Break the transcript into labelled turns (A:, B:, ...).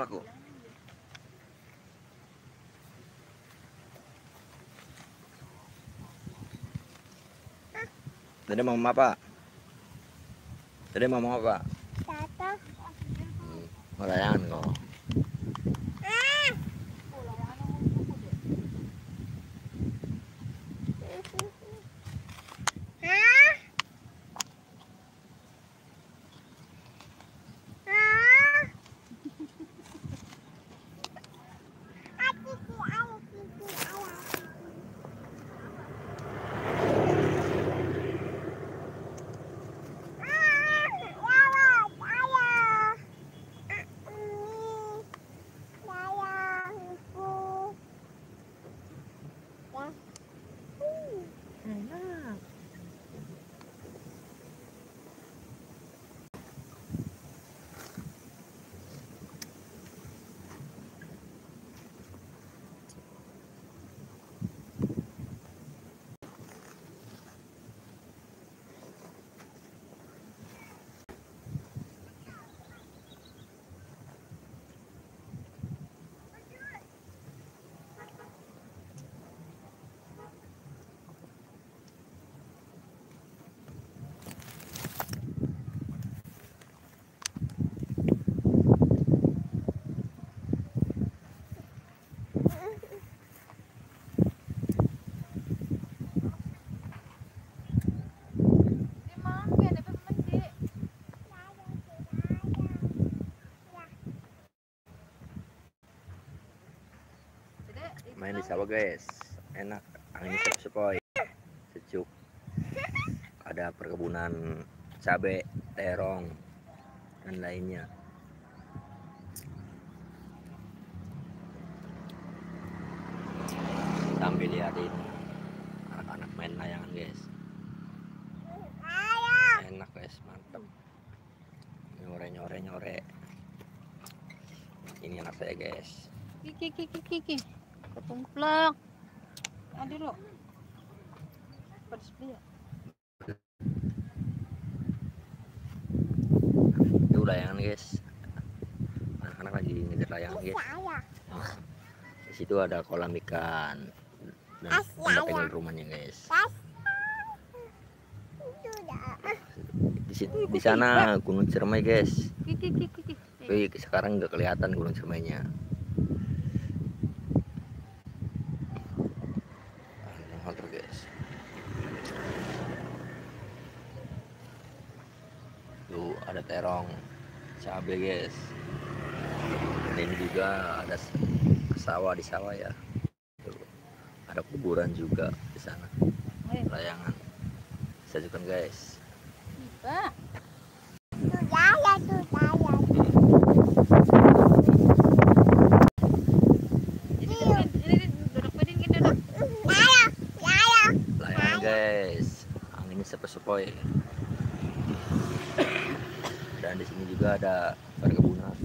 A: Aku.
B: Tadi mau apa? Tadi mau apa?
C: Tata.
B: Hmm, kok.
A: Oh, layangan aku buku deh.
C: Hah? Hah? Aku ku aku ku aku.
A: Di mana ada pemain dek? Dek, itu
B: Main di sawah guys. Enak. Angin sepoi. Sejuk. Ada perkebunan cabe, terong, dan lainnya. Sambil liatin anak-anak main layangan guys. Enak guys, mantap. Nyore nyore nyore. Ini anak saya guys.
A: Kiki kiki kiki. Ketumplak. Ada lo. Pedes dia.
B: Itu layangan guys. Anak-anak lagi ngejar layangan guys. Di situ ada kolam ikan dan ada pengen rumahnya guys. Di, sit- di sana Gunung Ciremai guys.
A: Kiki kiki kiki.
B: Tapi sekarang nggak kelihatan Gunung Ciremainya. Ada motor guys. Tuh ada terong, cabai guys. Dan ini juga ada sawah di sawah ya. Tuh, ada kuburan juga di sana. Layangan. Saya juga guys.
A: Pak. Duduk.
B: Layangan guys. Anginnya sepoi-sepoi. Di sini juga ada perkebunan.